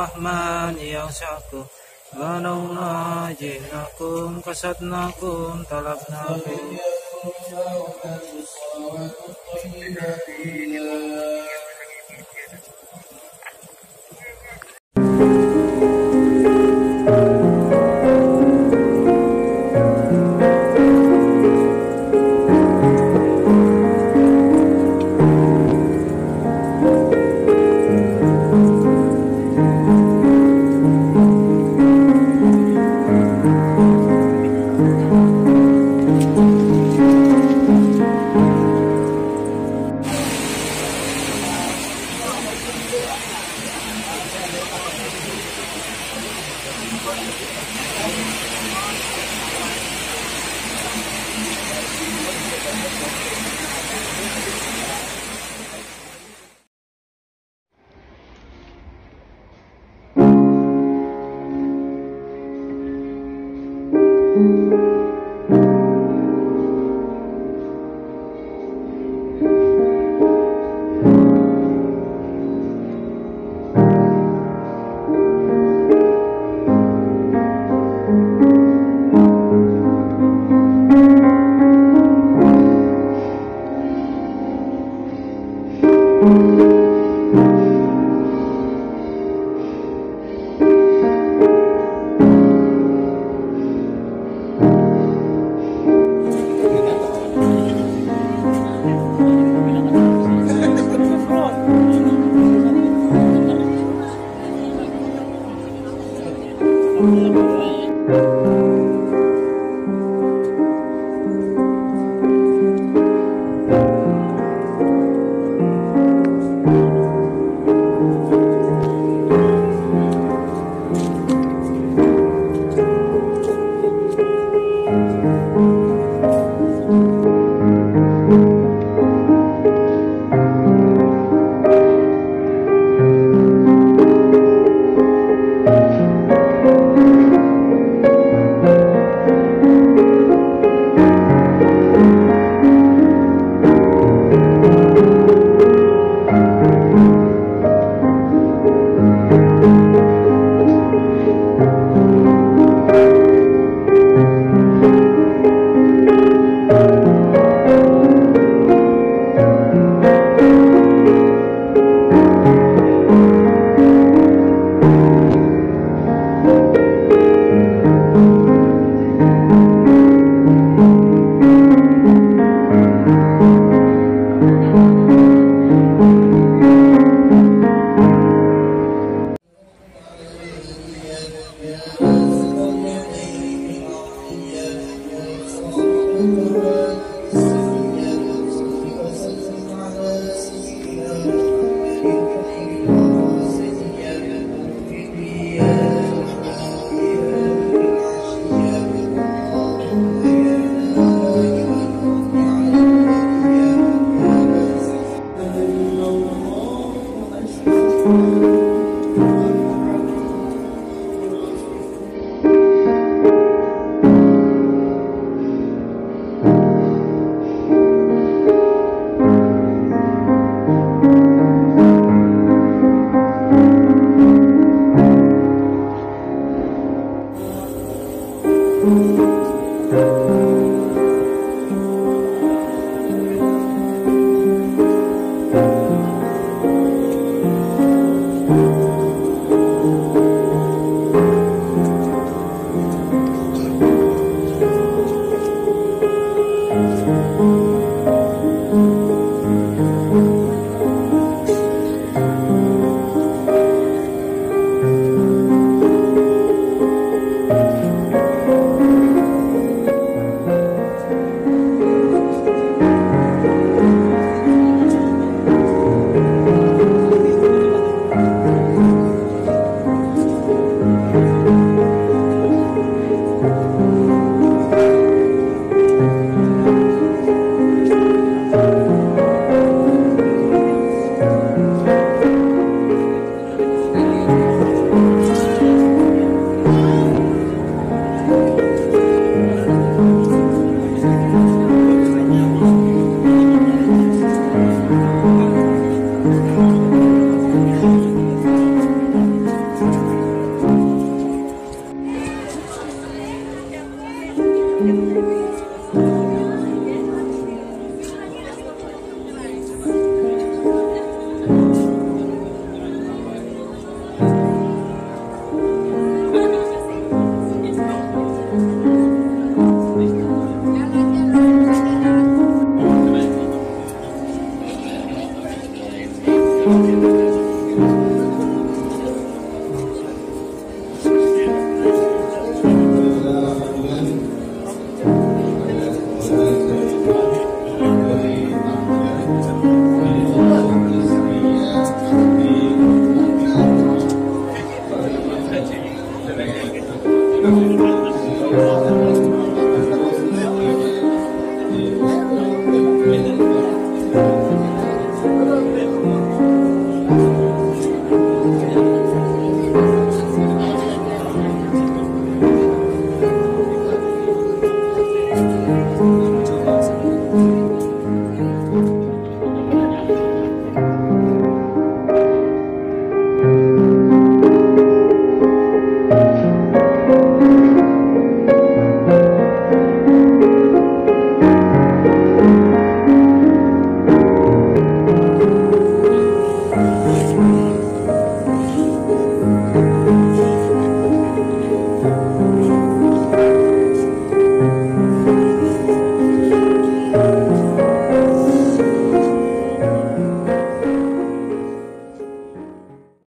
Rahman yang syaku Manawna jinakum kasatnakum Ooh. Amen.